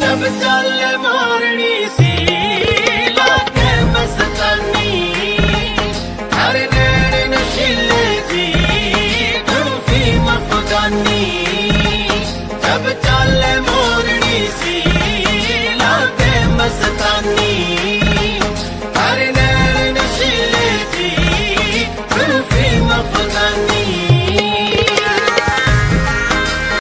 जब चल मोरनी सी लाके मस्तानी हर नैन नशीले जी कुल्फी मफगानी जब चल